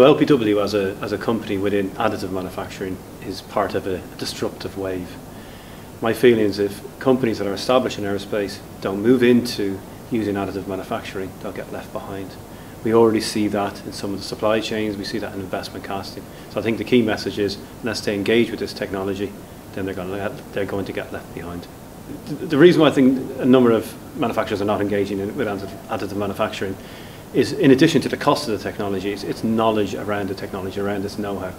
LPW as a, as a company within additive manufacturing is part of a disruptive wave. My feeling is if companies that are established in aerospace don't move into using additive manufacturing, they'll get left behind. We already see that in some of the supply chains, we see that in investment casting. So I think the key message is unless they engage with this technology, then they're going to, let, they're going to get left behind. The, reason why I think a number of manufacturers are not engaging in, with additive manufacturing is in addition to the cost of the technology, it's, knowledge around the technology, around its know-how.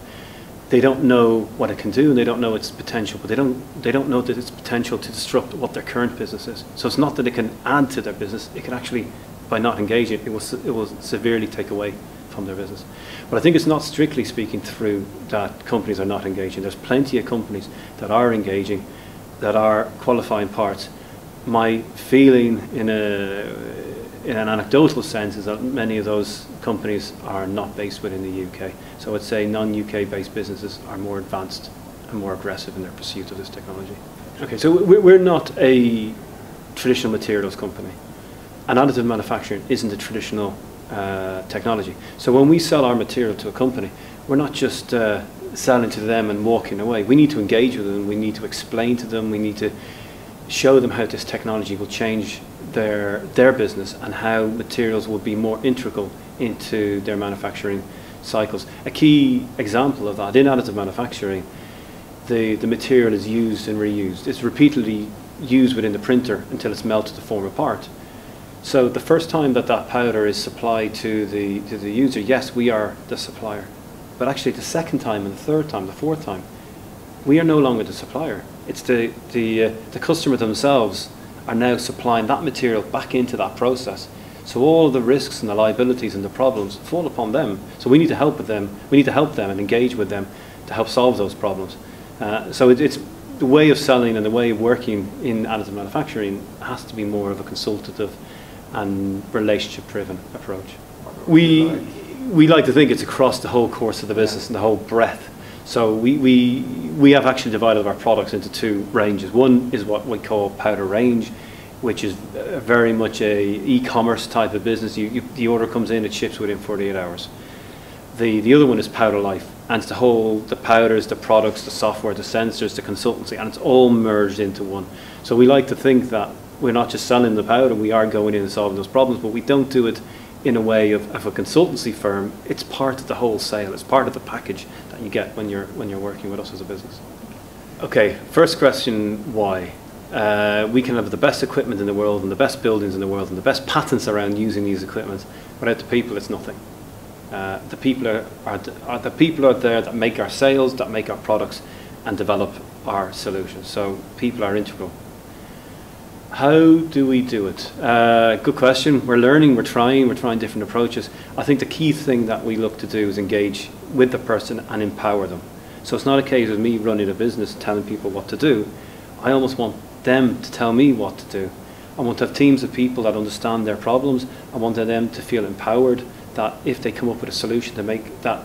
They don't know what it can do and they don't know its potential, but they don't, they don't know that its potential to disrupt what their current business is. So it's not that it can add to their business, it can actually, by not engaging, it will, it will severely take away from their business. But I think it's not strictly speaking through that companies are not engaging. There's plenty of companies that are engaging, that are qualifying parts. My feeling in a in an anecdotal sense is that many of those companies are not based within the UK. So I'd say non-UK based businesses are more advanced and more aggressive in their pursuit of this technology. Okay, so we're not a traditional materials company. And additive manufacturing isn't a traditional uh, technology. So when we sell our material to a company, we're not just uh, selling to them and walking away. We need to engage with them, we need to explain to them, we need to show them how this technology will change their, their business and how materials will be more integral into their manufacturing cycles. A key example of that in additive manufacturing, the, the material is used and reused. It's repeatedly used within the printer until it's melted to form a part. So the first time that that powder is supplied to the, to the user, yes, we are the supplier. But actually the second time and the third time, the fourth time, we are no longer the supplier. It's the, the, uh, the customer themselves are now supplying that material back into that process. So all the risks and the liabilities and the problems fall upon them. So we need to help with them. We need to help them and engage with them to help solve those problems. Uh, so it, it's the way of selling and the way of working in additive manufacturing has to be more of a consultative and relationship-driven approach. We we like to think it's across the whole course of the business and the whole breadth. So we, we, we have actually divided our products into two ranges. One is what we call powder range, which is uh, very much a e-commerce type of business. You, you, the order comes in, it ships within 48 hours. The, the other one is powder life, and it's the whole, the powders, the products, the software, the sensors, the consultancy, and it's all merged into one. So we like to think that we're not just selling the powder, we are going in and solving those problems, but we don't do it in a way of, of a consultancy firm, it's part of the whole sale. It's part of the package that you get when you're when you're working with us as a business. Okay, first question: Why? Uh, we can have the best equipment in the world and the best buildings in the world and the best patents around using these equipment. Without the people, it's nothing. Uh, the people are, are, are the people are there that make our sales, that make our products, and develop our solutions. So people are integral how do we do it? Uh, good question. We're learning, we're trying, we're trying different approaches. I think the key thing that we look to do is engage with the person and empower them. So it's not a case of me running a business telling people what to do. I almost want them to tell me what to do. I want to have teams of people that understand their problems. I want them to feel empowered that if they come up with a solution to make that,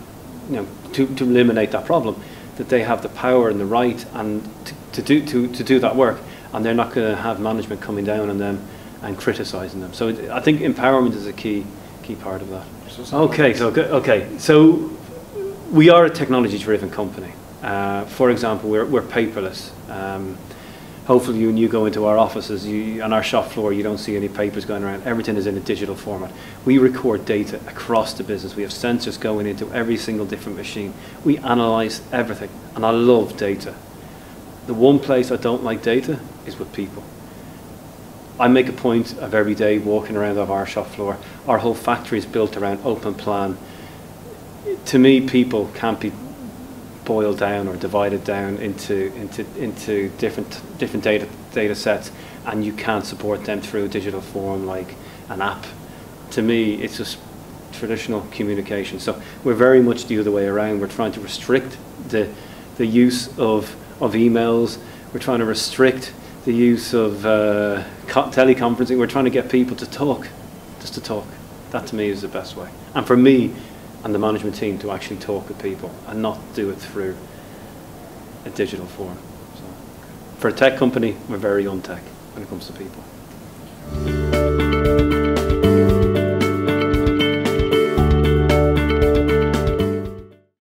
you know, to, to eliminate that problem, that they have the power and the right and to, to, do, to, to do that work and they're not going to have management coming down on them and criticising them. So it, I think empowerment is a key key part of that. Okay, so okay, so we are a technology-driven company. Uh, for example, we're, we're paperless. Um, hopefully, when you go into our offices, you, on our shop floor, you don't see any papers going around. Everything is in a digital format. We record data across the business. We have sensors going into every single different machine. We analyse everything, and I love data. The one place I don't like data is with people. I make a point of every day walking around our shop floor. Our whole factory is built around open plan. To me, people can't be boiled down or divided down into into into different different data data sets, and you can't support them through a digital form like an app. To me, it's just traditional communication. So we're very much the other way around. We're trying to restrict the the use of of emails. We're trying to restrict the use of uh, teleconferencing. We're trying to get people to talk, just to talk. That to me is the best way. And for me and the management team to actually talk with people and not do it through a digital form. So for a tech company, we're very on tech when it comes to people.